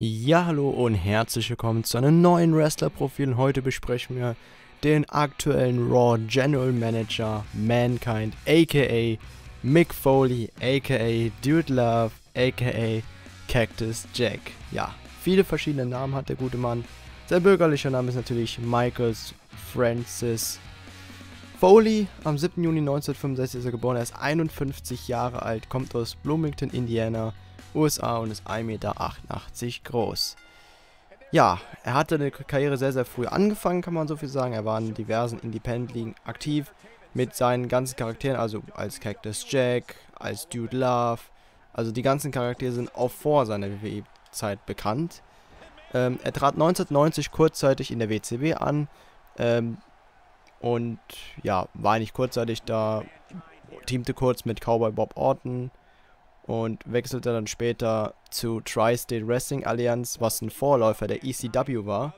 Ja, hallo und herzlich willkommen zu einem neuen Wrestler-Profil. Heute besprechen wir den aktuellen Raw General Manager Mankind, aka Mick Foley, aka Dude Love, aka Cactus Jack. Ja, viele verschiedene Namen hat der gute Mann. Sein bürgerlicher Name ist natürlich Michaels Francis Foley. Am 7. Juni 1965 ist er geboren. Er ist 51 Jahre alt, kommt aus Bloomington, Indiana. USA und ist 1,88 Meter groß. Ja, er hatte eine Karriere sehr, sehr früh angefangen, kann man so viel sagen. Er war in diversen Independent-Ligen aktiv mit seinen ganzen Charakteren, also als Cactus Jack, als Dude Love. Also die ganzen Charaktere sind auch vor seiner WWE-Zeit bekannt. Ähm, er trat 1990 kurzzeitig in der WCW an ähm, und ja, war nicht kurzzeitig da, teamte kurz mit Cowboy Bob Orton und wechselte dann später zu Tri-State Wrestling Alliance, was ein Vorläufer der ECW war.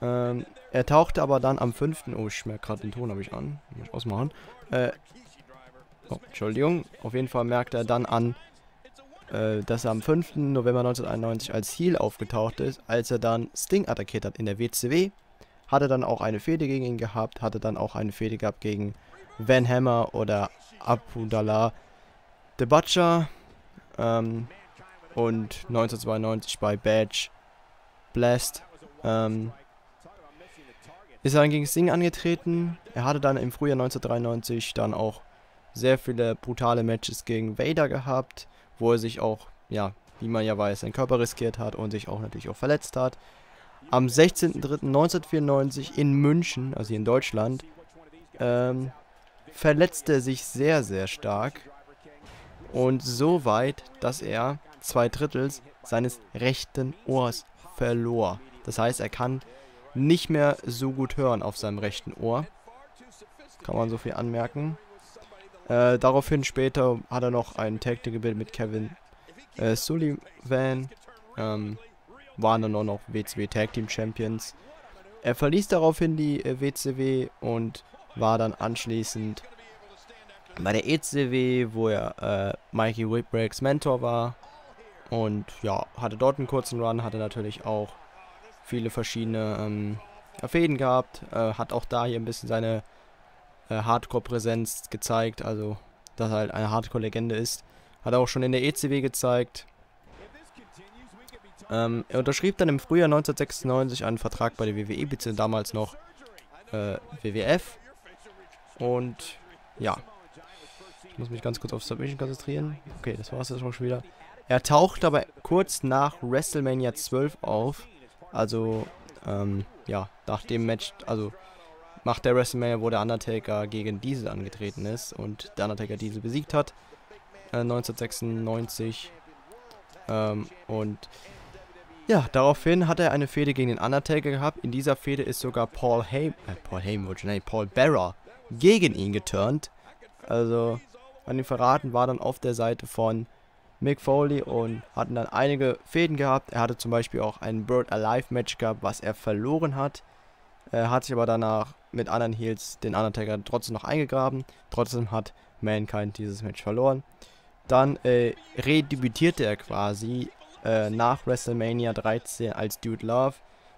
Ähm, er tauchte aber dann am 5. Oh, ich merke gerade den Ton, habe ich an. Muss ich ausmachen. Äh, oh, Entschuldigung. Auf jeden Fall merkte er dann an, äh, dass er am 5. November 1991 als Heel aufgetaucht ist, als er dann Sting attackiert hat in der WCW. Hatte dann auch eine Fehde gegen ihn gehabt, hatte dann auch eine Fehde gehabt gegen Van Hammer oder Abudallah The Butcher ähm, und 1992 bei Badge Blast ähm, ist er dann gegen Sting angetreten. Er hatte dann im Frühjahr 1993 dann auch sehr viele brutale Matches gegen Vader gehabt, wo er sich auch, ja, wie man ja weiß, seinen Körper riskiert hat und sich auch natürlich auch verletzt hat. Am 16.03.1994 in München, also hier in Deutschland, ähm, verletzte er sich sehr, sehr stark und so weit, dass er zwei Drittels seines rechten Ohrs verlor. Das heißt, er kann nicht mehr so gut hören auf seinem rechten Ohr. Kann man so viel anmerken. Äh, daraufhin später hat er noch einen Tag gebildet mit Kevin äh, Sullivan. Ähm, waren dann auch noch WCW Tag Team Champions. Er verließ daraufhin die äh, WCW und war dann anschließend bei der ECW, wo er äh, Mikey Whipwrecks Mentor war. Und ja, hatte dort einen kurzen Run, hatte natürlich auch viele verschiedene ähm, Fäden gehabt. Äh, hat auch da hier ein bisschen seine äh, Hardcore-Präsenz gezeigt, also dass er halt eine Hardcore-Legende ist. Hat er auch schon in der ECW gezeigt. Ähm, er unterschrieb dann im Frühjahr 1996 einen Vertrag bei der WWE, beziehungsweise damals noch äh, WWF. Und ja, ich muss mich ganz kurz auf Submission konzentrieren. Okay, das war es jetzt schon wieder. Er taucht aber kurz nach WrestleMania 12 auf. Also, ähm, ja, nach dem Match, also nach der WrestleMania, wo der Undertaker gegen Diesel angetreten ist und der Undertaker Diesel besiegt hat. Äh, 1996. Ähm, und ja, daraufhin hat er eine Fehde gegen den Undertaker gehabt. In dieser Fehde ist sogar Paul Heyman, äh, Paul Heyman, nein, Paul Bearer gegen ihn geturnt. Also, an den verraten, war dann auf der Seite von Mick Foley und hatten dann einige Fäden gehabt. Er hatte zum Beispiel auch ein Bird Alive Match gehabt, was er verloren hat. Er hat sich aber danach mit anderen Heels den Undertaker trotzdem noch eingegraben. Trotzdem hat Mankind dieses Match verloren. Dann äh, redebütierte er quasi äh, nach WrestleMania 13 als Dude Love.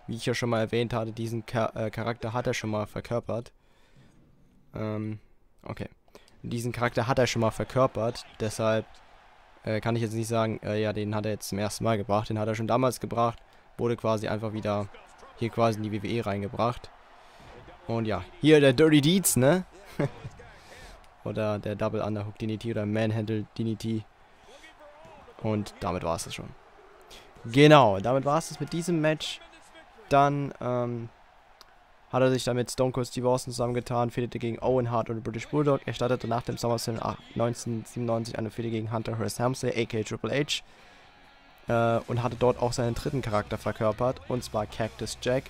Wie ich ja schon mal erwähnt hatte, diesen Char äh, Charakter hat er schon mal verkörpert. Ähm, okay diesen Charakter hat er schon mal verkörpert. Deshalb äh, kann ich jetzt nicht sagen, äh, ja, den hat er jetzt zum ersten Mal gebracht. Den hat er schon damals gebracht. Wurde quasi einfach wieder hier quasi in die WWE reingebracht. Und ja, hier der Dirty Deeds, ne? oder der Double Underhook DDT oder Manhandle DDT. Und damit war es das schon. Genau, damit war es das mit diesem Match. Dann, ähm, hat er sich dann mit Stone Cold Steve Austin zusammengetan, fehlte gegen Owen Hart und British Bulldog. Er startete nach dem SummerSlam 1997 eine Fehde gegen Hunter Hearst Helmsley, aka Triple H. Äh, und hatte dort auch seinen dritten Charakter verkörpert, und zwar Cactus Jack.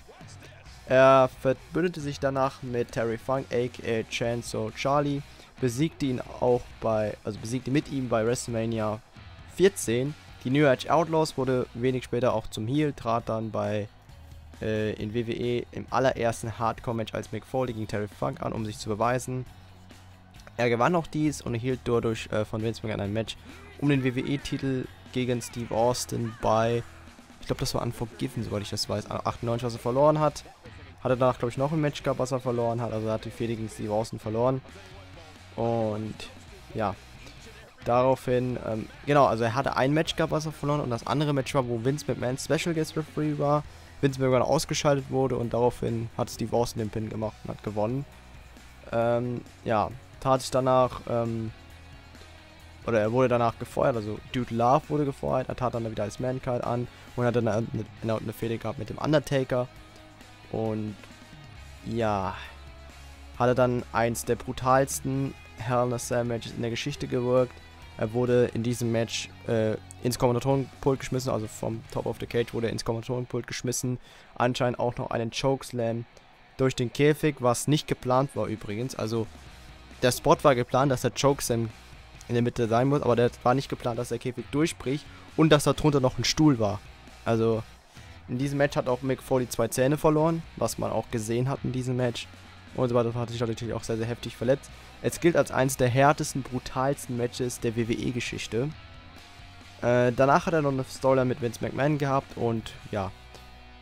Er verbündete sich danach mit Terry Funk, aka Chance Charlie, besiegte ihn auch bei, also besiegte mit ihm bei WrestleMania 14. Die New Age Outlaws wurde wenig später auch zum Heel, trat dann bei äh, in WWE im allerersten Hardcore-Match als Mick gegen Terry Funk an, um sich zu beweisen. Er gewann auch dies und erhielt dadurch äh, von Vince McMahon ein Match um den WWE-Titel gegen Steve Austin bei Ich glaube, das war Unforgiven, soweit ich das weiß. 98, was er verloren hat. Hatte danach, glaube ich, noch ein Match gehabt, was er verloren hat. Also er hat die Fehde gegen Steve Austin verloren. Und ja, daraufhin, ähm, genau, also er hatte ein Match gehabt, was er verloren und das andere Match war, wo Vince McMahon Special Guest Referee war. Vince McMahon ausgeschaltet wurde und daraufhin hat Steve Austin den Pin gemacht und hat gewonnen. Ähm, ja, tat sich danach, ähm, oder er wurde danach gefeuert, also Dude Love wurde gefeuert, er tat dann wieder als Mankind an und hat dann eine, eine, eine Fehde gehabt mit dem Undertaker. Und ja, hatte dann eins der brutalsten Hell in a Cell Matches in der Geschichte gewirkt. Er wurde in diesem Match äh, ins Kommentatorenpult geschmissen, also vom Top of the Cage wurde er ins Kommentatorenpult geschmissen. Anscheinend auch noch einen Chokeslam durch den Käfig, was nicht geplant war übrigens. Also der Spot war geplant, dass der Chokeslam in der Mitte sein muss, aber der war nicht geplant, dass der Käfig durchbricht und dass da drunter noch ein Stuhl war. Also in diesem Match hat auch Mick Foley zwei Zähne verloren, was man auch gesehen hat in diesem Match. Und so weiter hat sich natürlich auch sehr, sehr heftig verletzt. Es gilt als eines der härtesten, brutalsten Matches der WWE-Geschichte. Äh, danach hat er noch eine Storyline mit Vince McMahon gehabt und ja,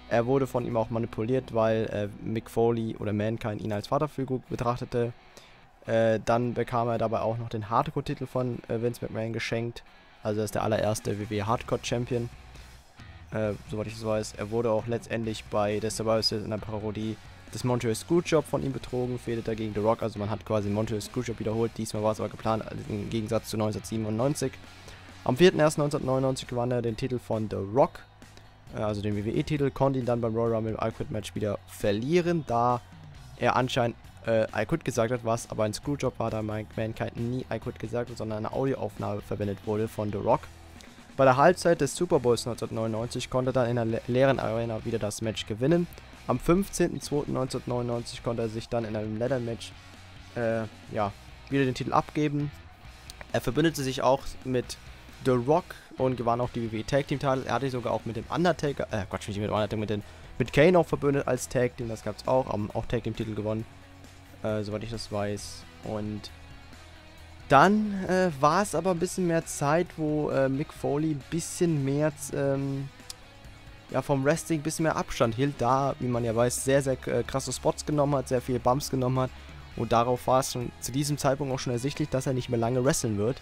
er wurde von ihm auch manipuliert, weil äh, Mick Foley oder Mankind ihn als Vaterfigur betrachtete. Äh, dann bekam er dabei auch noch den Hardcore-Titel von äh, Vince McMahon geschenkt. Also er ist der allererste WWE Hardcore-Champion. Äh, soweit ich es weiß. Er wurde auch letztendlich bei der Survivor Series in der Parodie des Montreal Screwjob von ihm betrogen, fehlte dagegen The Rock, also man hat quasi Montreal Screwjob wiederholt, diesmal war es aber geplant, also im Gegensatz zu 1997. Am 4.1.1999 gewann er den Titel von The Rock, äh, also den WWE-Titel, konnte ihn dann beim Royal Rumble I Quit Match wieder verlieren, da er anscheinend äh, I gesagt hat, was aber ein Screwjob war, da Mankind nie I gesagt hat, sondern eine Audioaufnahme verwendet wurde von The Rock. Bei der Halbzeit des Super Bowls 1999 konnte er dann in der leeren Arena wieder das Match gewinnen am 15.02.1999 konnte er sich dann in einem Leather Match äh, ja, wieder den Titel abgeben. Er verbündete sich auch mit The Rock und gewann auch die WWE Tag Team Titel. Er hatte sich sogar auch mit dem Undertaker, äh, Quatsch, nicht mit dem Undertaker, mit, den, mit Kane auch verbündet als Tag Team, das gab es auch, haben auch Tag Team Titel gewonnen, äh, soweit ich das weiß. Und dann äh, war es aber ein bisschen mehr Zeit, wo äh, Mick Foley ein bisschen mehr ähm, ja, vom Wrestling ein bisschen mehr Abstand hielt, da, wie man ja weiß, sehr, sehr äh, krasse Spots genommen hat, sehr viele Bumps genommen hat. Und darauf war es schon zu diesem Zeitpunkt auch schon ersichtlich, dass er nicht mehr lange wresteln wird.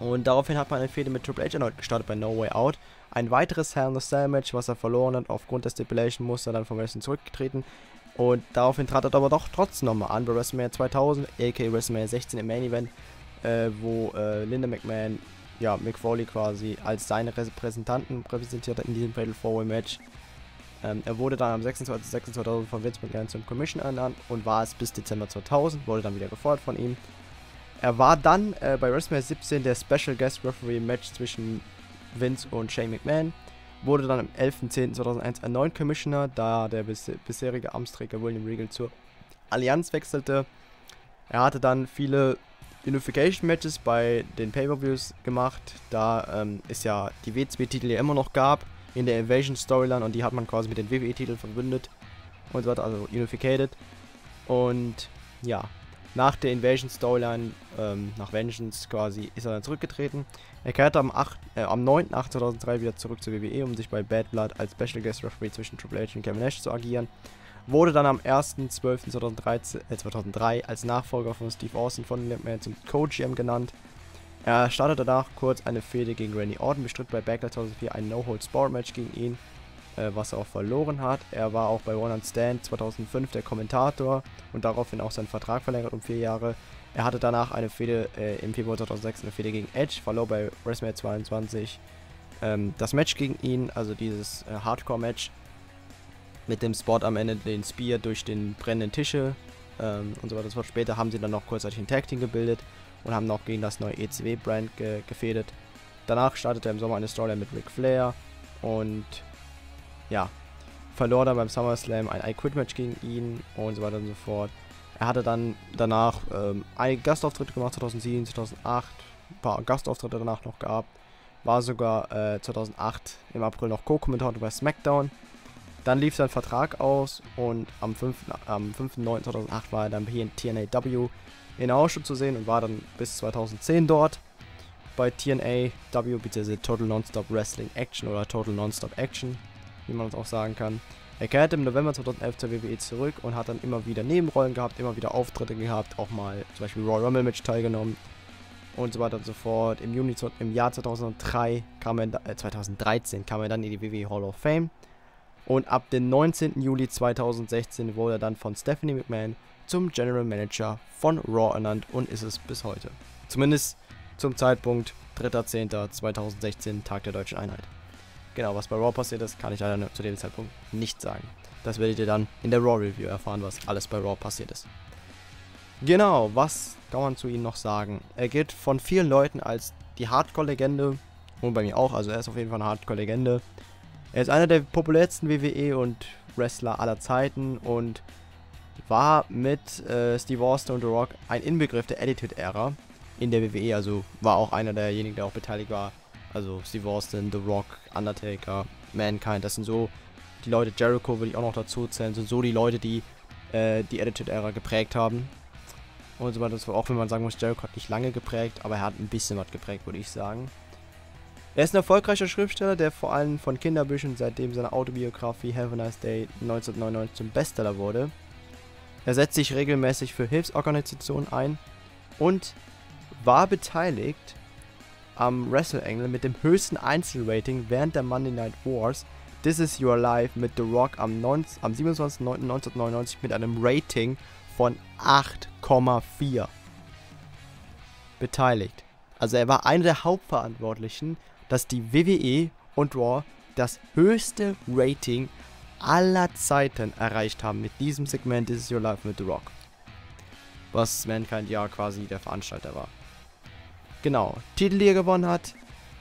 Und daraufhin hat man eine Fehde mit Triple H erneut gestartet bei No Way Out. Ein weiteres Hell in a Cell Match, was er verloren hat, aufgrund der Stipulation musste er dann vom Wrestling zurückgetreten. Und daraufhin trat er aber doch trotzdem nochmal an bei WrestleMania 2000, aka WrestleMania 16 im Main Event, äh, wo äh, Linda McMahon ja, Mick Foley quasi als seine Repräsentanten präsentiert hat in diesem Fatal 4 Match. Ähm, er wurde dann am 26.06.2000 von Vince McMahon zum Commissioner ernannt und war es bis Dezember 2000, wurde dann wieder gefordert von ihm. Er war dann äh, bei WrestleMania 17 der Special Guest Referee Match zwischen Vince und Shane McMahon. Wurde dann am 11.10.2001 erneut Commissioner, da der bis bisherige Amtsträger William Regal zur Allianz wechselte. Er hatte dann viele Unification Matches bei den Pay-Per-Views gemacht. Da ähm, es ja die W2-Titel ja immer noch gab in der Invasion Storyline und die hat man quasi mit den WWE-Titeln verbündet und so weiter, also unificated. Und ja, nach der Invasion Storyline, ähm, nach Vengeance quasi, ist er dann zurückgetreten. Er kehrte am, äh, am 9.8.2003 wieder zurück zur WWE, um sich bei Bad Blood als Special Guest Referee zwischen Triple H und Kevin Nash zu agieren wurde dann am 1.12.2003 äh, als Nachfolger von Steve Austin von McMahon zum Co-GM genannt. Er startete danach kurz eine Fehde gegen Randy Orton, bestritt bei Backlash 2004 ein No-Hold-Sport-Match gegen ihn, äh, was er auch verloren hat. Er war auch bei One on Stand 2005 der Kommentator und daraufhin auch seinen Vertrag verlängert um vier Jahre. Er hatte danach eine Fehde äh, im Februar 2006 eine Fehde gegen Edge, verlor bei WrestleMania 22 ähm, das Match gegen ihn, also dieses äh, Hardcore-Match mit dem Spot am Ende den Spear durch den brennenden Tische ähm, und so weiter. Das Später haben sie dann noch kurzzeitig ein Tag Team gebildet und haben noch gegen das neue ECW-Brand ge gefädet. Danach startete er im Sommer eine Storyline mit Ric Flair und ja, verlor dann beim SummerSlam ein I-Quit-Match gegen ihn und so weiter und so fort. Er hatte dann danach ähm, einige Gastauftritte gemacht, 2007, 2008, ein paar Gastauftritte danach noch gehabt. War sogar äh, 2008 im April noch Co-Kommentator bei SmackDown. Dann lief sein Vertrag aus und am 5.9.2008 am 5. war er dann hier in TNAW in Ausschnitt zu sehen und war dann bis 2010 dort. bei TNA W bzw. Total Nonstop Wrestling Action oder Total Nonstop Action, wie man es auch sagen kann. Er kehrte im November 2011 zur WWE zurück und hat dann immer wieder Nebenrollen gehabt, immer wieder Auftritte gehabt, auch mal zum Beispiel Royal Rumble Match teilgenommen und so weiter und so fort. Im Juni im Jahr 2003 kam er, äh, 2013 kam er dann in die WWE Hall of Fame und ab dem 19. Juli 2016 wurde er dann von Stephanie McMahon zum General Manager von Raw ernannt und ist es bis heute. Zumindest zum Zeitpunkt 3.10.2016, Tag der Deutschen Einheit. Genau, was bei Raw passiert ist, kann ich leider zu dem Zeitpunkt nicht sagen. Das werdet ihr dann in der Raw Review erfahren, was alles bei Raw passiert ist. Genau, was kann man zu ihm noch sagen? Er gilt von vielen Leuten als die Hardcore-Legende und bei mir auch, also er ist auf jeden Fall eine Hardcore-Legende. Er ist einer der populärsten WWE und Wrestler aller Zeiten und war mit äh, Steve Austin und The Rock ein Inbegriff der Attitude-Ära in der WWE, also war auch einer derjenigen, der auch beteiligt war. Also Steve Austin, The Rock, Undertaker, Mankind, das sind so die Leute, Jericho würde ich auch noch dazu zählen, sind so die Leute, die äh, die Attitude-Ära geprägt haben. Und so weiter, auch wenn man sagen muss, Jericho hat nicht lange geprägt, aber er hat ein bisschen was geprägt, würde ich sagen. Er ist ein erfolgreicher Schriftsteller, der vor allem von Kinderbüchern seitdem seine Autobiografie Have a Nice Day 1999 zum Bestseller wurde. Er setzt sich regelmäßig für Hilfsorganisationen ein und war beteiligt am Wrestle Angle mit dem höchsten Einzelrating während der Monday Night Wars. This is Your Life mit The Rock am, am 27.09.1999 mit einem Rating von 8,4 beteiligt. Also er war einer der Hauptverantwortlichen, dass die WWE und Raw das höchste Rating aller Zeiten erreicht haben mit diesem Segment This is Your Life mit The Rock. Was Mankind ja quasi der Veranstalter war. Genau, Titel, die er gewonnen hat.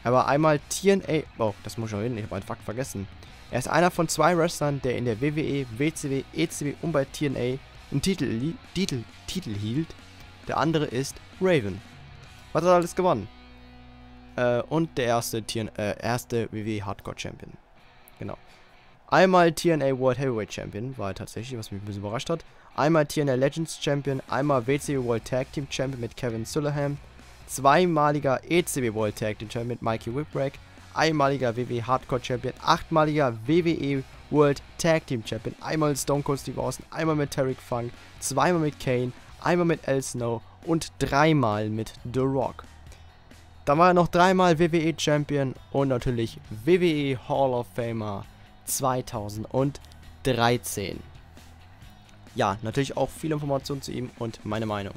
Er war einmal TNA. Oh, das muss ich noch hin, ich habe einen Fakt vergessen. Er ist einer von zwei Wrestlern, der in der WWE, WCW, ECW und bei TNA einen Titel, Titel, Titel hielt. Der andere ist Raven. Was hat er alles gewonnen? Äh, und der erste, TN, äh, erste WWE Hardcore Champion. Genau. Einmal TNA World Heavyweight Champion, war tatsächlich, was mich ein bisschen überrascht hat. Einmal TNA Legends Champion, einmal WCW World Tag Team Champion mit Kevin Sullivan, zweimaliger ECW World Tag Team Champion mit Mikey Whipwreck, einmaliger WWE Hardcore Champion, achtmaliger WWE World Tag Team Champion, einmal Stone Cold Steve Austin, einmal mit Tarek Funk, zweimal mit Kane, einmal mit El Snow und dreimal mit The Rock. Dann war er noch dreimal WWE Champion und natürlich WWE Hall of Famer 2013. Ja, natürlich auch viele Informationen zu ihm und meine Meinung.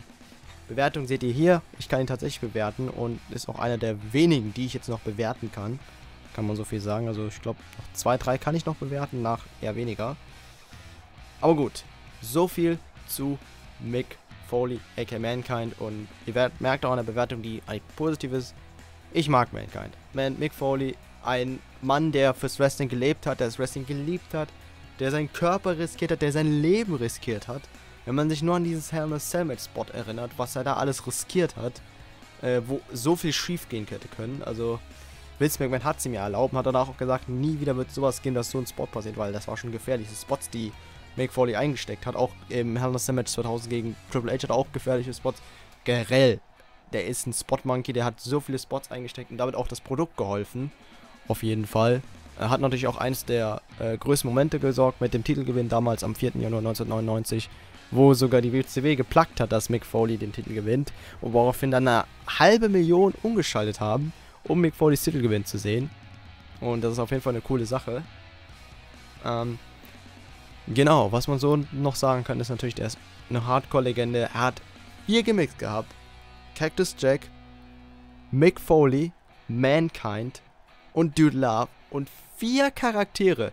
Bewertung seht ihr hier. Ich kann ihn tatsächlich bewerten und ist auch einer der wenigen, die ich jetzt noch bewerten kann. Kann man so viel sagen. Also ich glaube, noch zwei, drei kann ich noch bewerten, nach eher weniger. Aber gut, so viel zu Mick Foley, aka Mankind. Und ihr merkt auch an der Bewertung, die eigentlich positiv ist. Ich mag Mankind. Man, Mick Foley, ein Mann, der fürs Wrestling gelebt hat, der das Wrestling geliebt hat, der seinen Körper riskiert hat, der sein Leben riskiert hat. Wenn man sich nur an dieses Hell in a Cell Match Spot erinnert, was er da alles riskiert hat, äh, wo so viel schief gehen hätte können. Also, Vince McMahon hat ihm ja erlaubt hat danach auch gesagt, nie wieder wird sowas gehen, dass so ein Spot passiert, weil das war schon gefährliche Spots, die Mick Foley eingesteckt hat. Auch im Hell in a Cell Match 2000 gegen Triple H hat er auch gefährliche Spots. Generell, der ist ein Spot Monkey, der hat so viele Spots eingesteckt und damit auch das Produkt geholfen. Auf jeden Fall. Er hat natürlich auch eins der äh, größten Momente gesorgt mit dem Titelgewinn damals am 4. Januar 1999 wo sogar die WCW geplagt hat, dass Mick Foley den Titel gewinnt und woraufhin dann eine halbe Million umgeschaltet haben, um Mick Foleys Titelgewinn zu sehen. Und das ist auf jeden Fall eine coole Sache. Ähm, genau, was man so noch sagen kann, ist natürlich, der ist eine Hardcore-Legende. Er hat vier Gimmicks gehabt. Cactus Jack, Mick Foley, Mankind und Dude Love und vier Charaktere,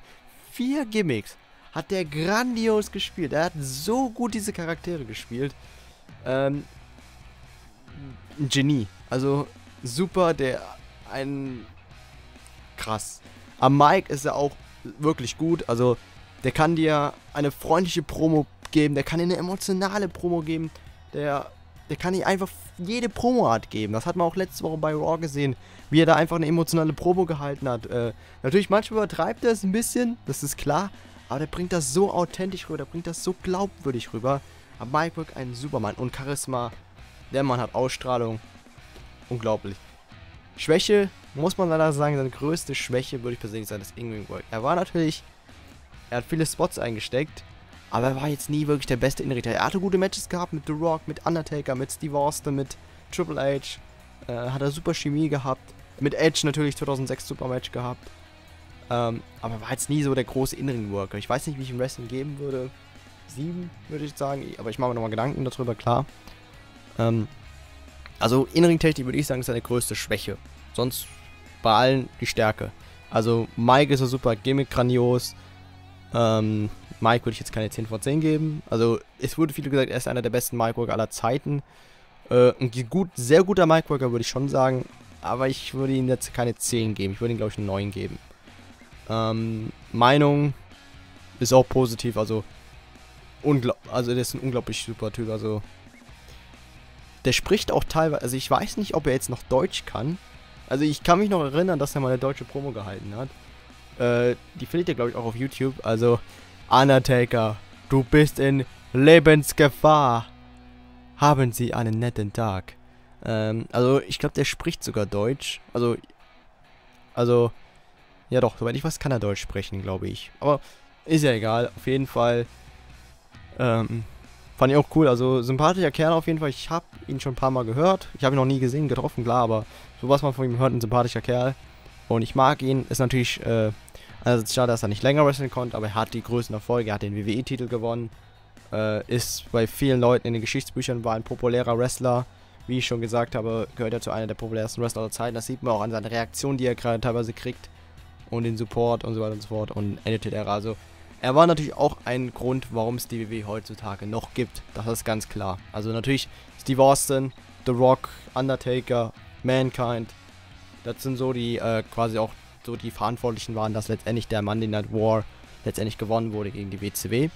vier Gimmicks hat der grandios gespielt. Er hat so gut diese Charaktere gespielt. Ähm, ein Genie. Also super, der ein krass. Am Mike ist er auch wirklich gut. Also der kann dir eine freundliche Promo geben, der kann dir eine emotionale Promo geben, der, der kann dir einfach jede Promo-Art geben. Das hat man auch letzte Woche bei Raw gesehen, wie er da einfach eine emotionale Promo gehalten hat. Äh, natürlich, manchmal übertreibt er es ein bisschen, das ist klar, aber der bringt das so authentisch rüber, der bringt das so glaubwürdig rüber. Aber Mike Brook ein Supermann und Charisma. Der Mann hat Ausstrahlung. Unglaublich. Schwäche, muss man leider sagen, seine größte Schwäche würde ich persönlich sagen, das In-Ring-Work. Er war natürlich, er hat viele Spots eingesteckt, aber er war jetzt nie wirklich der beste in Er hatte gute Matches gehabt mit The Rock, mit Undertaker, mit Steve Austin, mit Triple H. Äh, hat er super Chemie gehabt. Mit Edge natürlich 2006 super Match gehabt. Ähm, aber war jetzt nie so der große In-Ring-Worker. Ich weiß nicht, wie ich im Wrestling geben würde. Sieben, würde ich sagen. Aber ich mache mir nochmal Gedanken darüber, klar. Ähm, also In-Ring-Technik würde ich sagen, ist seine größte Schwäche. Sonst bei allen die Stärke. Also Mike ist ein super Gimmick, grandios. Ähm, Mike würde ich jetzt keine 10 von 10 geben. Also es wurde viel gesagt, er ist einer der besten Mike-Worker aller Zeiten. Äh, ein gut, sehr guter Mike-Worker würde ich schon sagen. Aber ich würde ihm jetzt keine 10 geben. Ich würde ihm, glaube ich, eine 9 geben. Ähm, Meinung ist auch positiv. Also, also der ist ein unglaublich super Typ. Also der spricht auch teilweise, also ich weiß nicht, ob er jetzt noch Deutsch kann. Also ich kann mich noch erinnern, dass er mal eine deutsche Promo gehalten hat. Äh, die findet ihr, glaube ich, auch auf YouTube. Also, Undertaker, du bist in Lebensgefahr. Haben Sie einen netten Tag. Ähm, also ich glaube, der spricht sogar Deutsch. Also, also, ja doch, soweit ich weiß, kann er Deutsch sprechen, glaube ich. Aber ist ja egal. Auf jeden Fall, ähm, Fand ich auch cool. Also sympathischer Kerl auf jeden Fall. Ich habe ihn schon ein paar Mal gehört. Ich habe ihn noch nie gesehen, getroffen, klar, aber so was man von ihm hört, ein sympathischer Kerl. Und ich mag ihn. Ist natürlich, äh, also schade, dass er nicht länger wresteln konnte, aber er hat die größten Erfolge. Er hat den WWE-Titel gewonnen. Äh, ist bei vielen Leuten in den Geschichtsbüchern, war ein populärer Wrestler. Wie ich schon gesagt habe, gehört er zu einer der populärsten Wrestler aller Zeiten. Das sieht man auch an seiner Reaktion, die er gerade teilweise kriegt. Und den Support und so weiter und so fort. Und endet er also er war natürlich auch ein Grund, warum es die WWE heutzutage noch gibt. Das ist ganz klar. Also natürlich Steve Austin, The Rock, Undertaker, Mankind. Das sind so die äh, quasi auch so die Verantwortlichen waren, dass letztendlich der Monday Night War letztendlich gewonnen wurde gegen die WCW.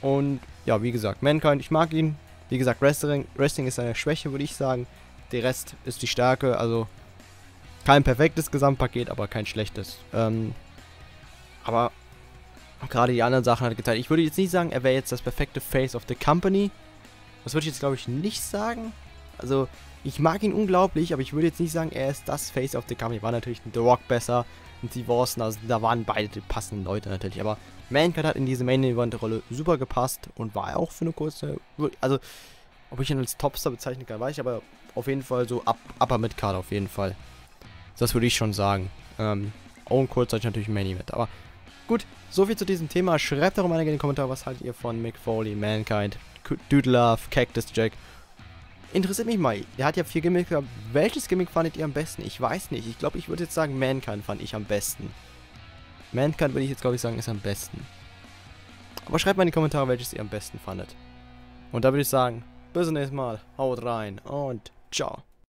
Und ja, wie gesagt, Mankind, ich mag ihn. Wie gesagt, Wrestling, Wrestling ist seine Schwäche, würde ich sagen. Der Rest ist die Stärke. Also kein perfektes Gesamtpaket, aber kein schlechtes. Ähm, aber gerade die anderen Sachen hat gezeigt. Ich würde jetzt nicht sagen, er wäre jetzt das perfekte Face of the Company. Das würde ich jetzt, glaube ich, nicht sagen. Also, ich mag ihn unglaublich, aber ich würde jetzt nicht sagen, er ist das Face of the Company. War natürlich The Rock besser und Steve Austin, also da waren beide die passenden Leute natürlich. Aber Mankind hat in diese Main Event Rolle super gepasst und war auch für eine kurze, also ob ich ihn als Topstar bezeichnen kann, weiß ich, aber auf jeden Fall so up, Upper Mid Card auf jeden Fall. Das würde ich schon sagen. Ähm, auch ein kurzzeitig natürlich Main Event, aber Gut, soviel zu diesem Thema. Schreibt doch mal in den Kommentaren, was haltet ihr von Mick Foley, Mankind, Dude Love, Cactus Jack. Interessiert mich mal. Der hat ja vier Gimmicks gehabt. Welches Gimmick fandet ihr am besten? Ich weiß nicht. Ich glaube, ich würde jetzt sagen, Mankind fand ich am besten. Mankind würde ich jetzt, glaube ich, sagen, ist am besten. Aber schreibt mal in die Kommentare, welches ihr am besten fandet. Und da würde ich sagen, bis zum nächsten Mal. Haut rein und ciao.